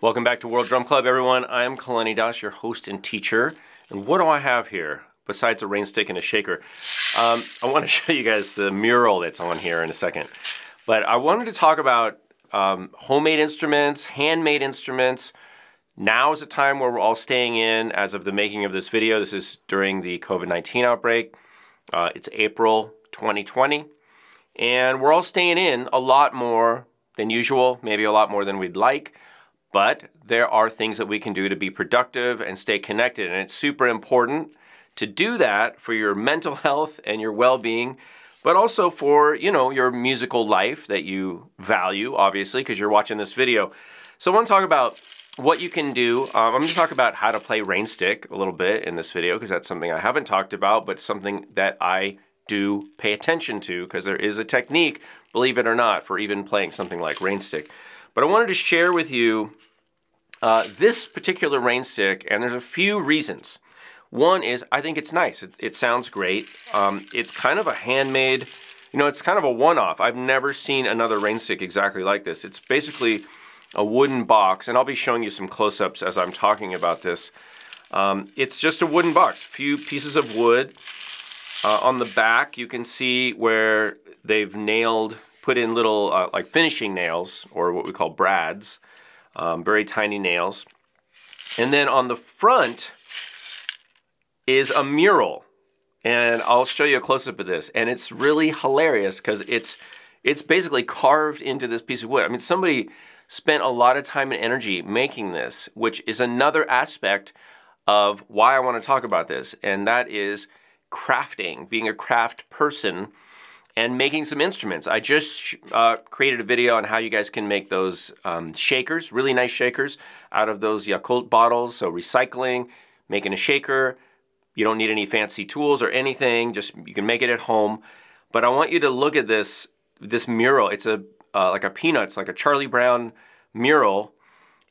Welcome back to World Drum Club, everyone. I am Kalani Das, your host and teacher. And what do I have here besides a rain stick and a shaker? Um, I want to show you guys the mural that's on here in a second. But I wanted to talk about um, homemade instruments, handmade instruments. Now is a time where we're all staying in as of the making of this video. This is during the COVID-19 outbreak. Uh, it's April 2020. And we're all staying in a lot more than usual, maybe a lot more than we'd like. But there are things that we can do to be productive and stay connected. And it's super important to do that for your mental health and your well-being, but also for, you know, your musical life that you value, obviously, because you're watching this video. So I want to talk about what you can do. Um, I'm going to talk about how to play Rainstick a little bit in this video, because that's something I haven't talked about, but something that I do pay attention to, because there is a technique, believe it or not, for even playing something like Rainstick. But I wanted to share with you uh, this particular rain stick, and there's a few reasons. One is I think it's nice. It, it sounds great. Um, it's kind of a handmade, you know, it's kind of a one-off. I've never seen another rain stick exactly like this. It's basically a wooden box, and I'll be showing you some close-ups as I'm talking about this. Um, it's just a wooden box, a few pieces of wood. Uh, on the back, you can see where they've nailed, put in little uh, like finishing nails, or what we call brads um, very tiny nails. And then on the front is a mural. And I'll show you a close-up of this. And it's really hilarious because it's, it's basically carved into this piece of wood. I mean, somebody spent a lot of time and energy making this, which is another aspect of why I want to talk about this. And that is crafting, being a craft person and making some instruments. I just uh, created a video on how you guys can make those um, shakers, really nice shakers, out of those Yakult bottles. So recycling, making a shaker. You don't need any fancy tools or anything. Just you can make it at home. But I want you to look at this this mural. It's a uh, like a Peanuts, like a Charlie Brown mural,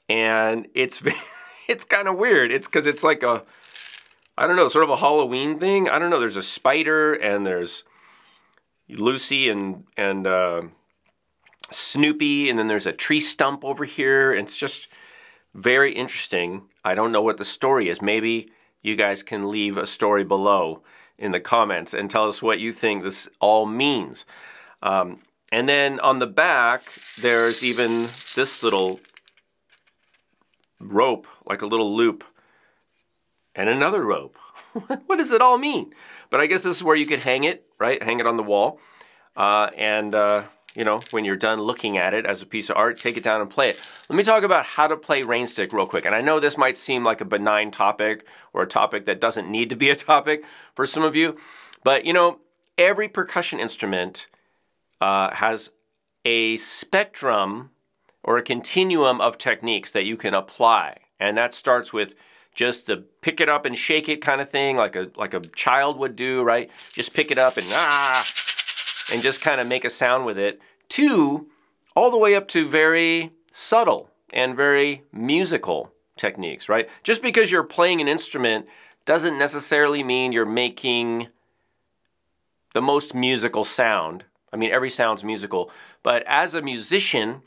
and it's it's kind of weird. It's because it's like a I don't know, sort of a Halloween thing. I don't know. There's a spider and there's Lucy and and uh, Snoopy, and then there's a tree stump over here. It's just very interesting. I don't know what the story is. Maybe you guys can leave a story below in the comments and tell us what you think this all means. Um, and then on the back, there's even this little rope, like a little loop, and another rope. what does it all mean? But I guess this is where you could hang it, right? Hang it on the wall. Uh, and, uh, you know, when you're done looking at it as a piece of art, take it down and play it. Let me talk about how to play Rainstick real quick. And I know this might seem like a benign topic or a topic that doesn't need to be a topic for some of you. But, you know, every percussion instrument uh, has a spectrum or a continuum of techniques that you can apply. And that starts with just the pick it up and shake it kind of thing, like a like a child would do, right? Just pick it up and ah, and just kind of make a sound with it. To all the way up to very subtle and very musical techniques, right? Just because you're playing an instrument doesn't necessarily mean you're making the most musical sound. I mean, every sound's musical, but as a musician,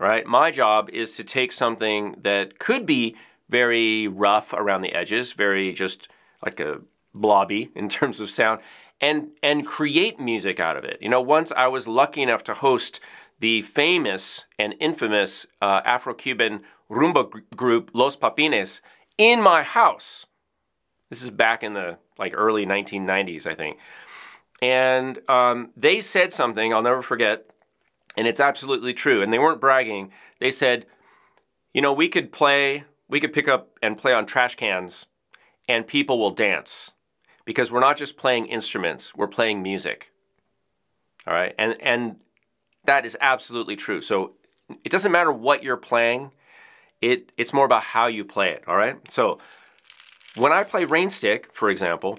right, my job is to take something that could be very rough around the edges, very just like a blobby in terms of sound, and, and create music out of it. You know, once I was lucky enough to host the famous and infamous uh, Afro-Cuban rumba group Los Papines in my house. This is back in the like early 1990s, I think. And um, they said something I'll never forget, and it's absolutely true. And they weren't bragging. They said, you know, we could play we could pick up and play on trash cans and people will dance because we're not just playing instruments, we're playing music. All right, and, and that is absolutely true. So it doesn't matter what you're playing, it, it's more about how you play it, all right? So when I play Rainstick, for example,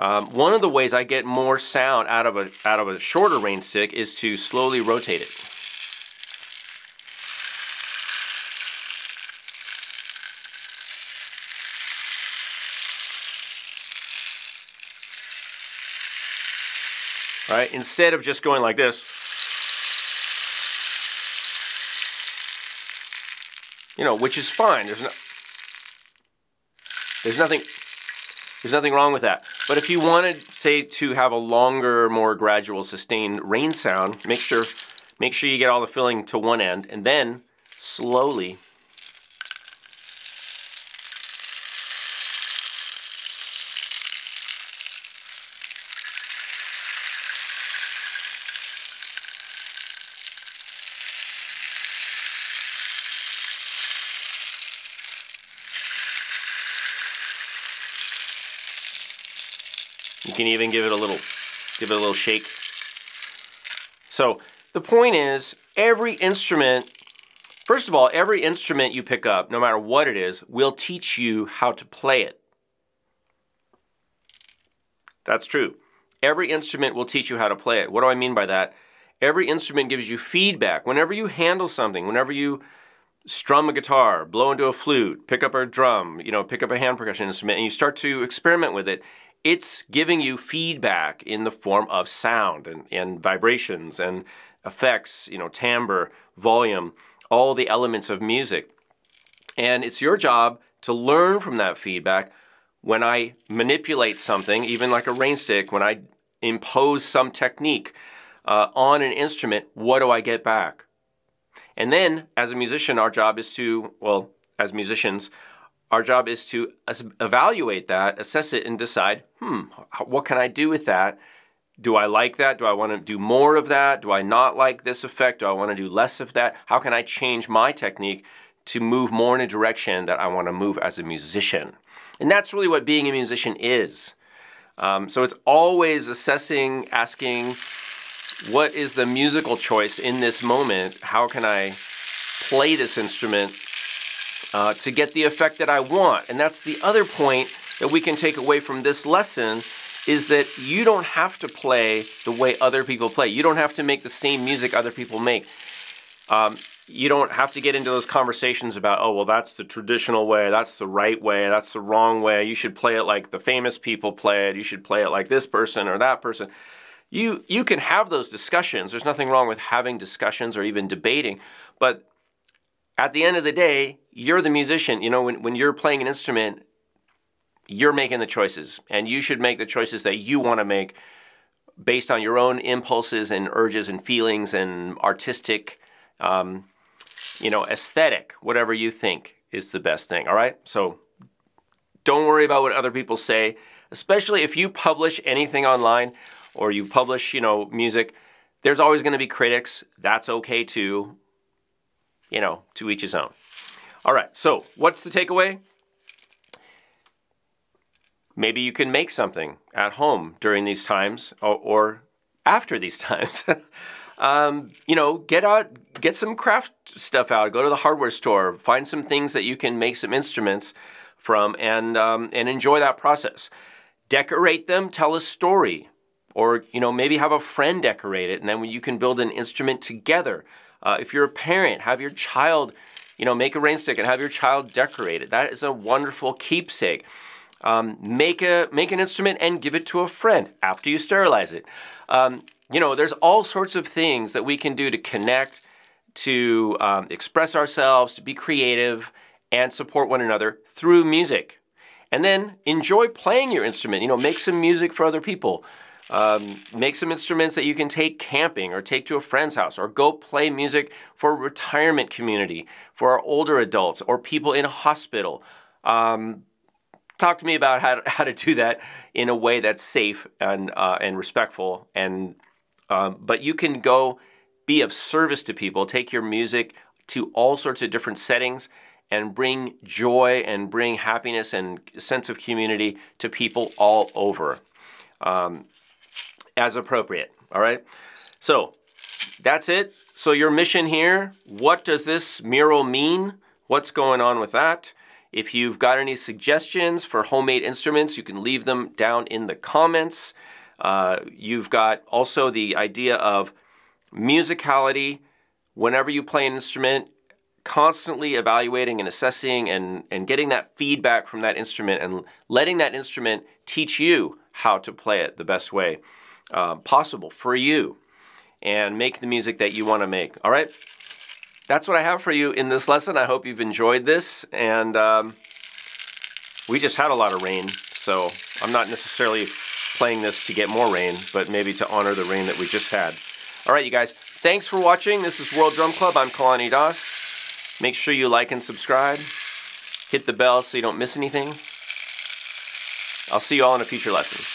um, one of the ways I get more sound out of a, out of a shorter Rainstick is to slowly rotate it. Right? Instead of just going like this. you know, which is fine. There's no, there's nothing, there's nothing wrong with that. But if you wanted, say, to have a longer, more gradual, sustained rain sound, make sure, make sure you get all the filling to one end, and then slowly You can even give it a little, give it a little shake. So the point is, every instrument, first of all, every instrument you pick up, no matter what it is, will teach you how to play it. That's true. Every instrument will teach you how to play it. What do I mean by that? Every instrument gives you feedback. Whenever you handle something, whenever you strum a guitar, blow into a flute, pick up a drum, you know, pick up a hand percussion instrument, and you start to experiment with it, it's giving you feedback in the form of sound and, and vibrations and effects, you know, timbre, volume, all the elements of music. And it's your job to learn from that feedback when I manipulate something, even like a rain stick, when I impose some technique uh, on an instrument, what do I get back? And then, as a musician, our job is to, well, as musicians, our job is to evaluate that, assess it, and decide, hmm, what can I do with that? Do I like that? Do I want to do more of that? Do I not like this effect? Do I want to do less of that? How can I change my technique to move more in a direction that I want to move as a musician? And that's really what being a musician is. Um, so it's always assessing, asking, what is the musical choice in this moment? How can I play this instrument uh, to get the effect that I want. And that's the other point that we can take away from this lesson is that you don't have to play the way other people play. You don't have to make the same music other people make. Um, you don't have to get into those conversations about, oh, well, that's the traditional way, that's the right way, that's the wrong way. You should play it like the famous people play it. You should play it like this person or that person. You, you can have those discussions. There's nothing wrong with having discussions or even debating. But at the end of the day, you're the musician. You know, when, when you're playing an instrument, you're making the choices. And you should make the choices that you want to make based on your own impulses and urges and feelings and artistic, um, you know, aesthetic, whatever you think is the best thing. All right? So don't worry about what other people say, especially if you publish anything online or you publish, you know, music. There's always going to be critics. That's okay too you know, to each his own. All right, so what's the takeaway? Maybe you can make something at home during these times or, or after these times. um, you know, get out, get some craft stuff out. Go to the hardware store, find some things that you can make some instruments from, and um, and enjoy that process. Decorate them. Tell a story, or you know, maybe have a friend decorate it, and then you can build an instrument together. Uh, if you're a parent, have your child, you know, make a rain stick and have your child decorate it. That is a wonderful keepsake. Um, make a make an instrument and give it to a friend after you sterilize it. Um, you know, there's all sorts of things that we can do to connect, to um, express ourselves, to be creative, and support one another through music. And then enjoy playing your instrument. You know, make some music for other people. Um, make some instruments that you can take camping or take to a friend's house or go play music for a retirement community, for our older adults or people in a hospital. Um, talk to me about how to, how to do that in a way that's safe and, uh, and respectful. And, um, but you can go be of service to people, take your music to all sorts of different settings and bring joy and bring happiness and sense of community to people all over. Um, as appropriate. All right. So that's it. So your mission here, what does this mural mean? What's going on with that? If you've got any suggestions for homemade instruments, you can leave them down in the comments. Uh, you've got also the idea of musicality. Whenever you play an instrument, constantly evaluating and assessing and, and getting that feedback from that instrument and letting that instrument teach you how to play it the best way uh, possible for you and make the music that you want to make. All right? that's what I have for you in this lesson. I hope you've enjoyed this. And um, we just had a lot of rain, so I'm not necessarily playing this to get more rain, but maybe to honor the rain that we just had. All right, you guys, thanks for watching. This is World Drum Club. I'm Kalani Das. Make sure you like and subscribe. Hit the bell so you don't miss anything. I'll see you all in a future lesson.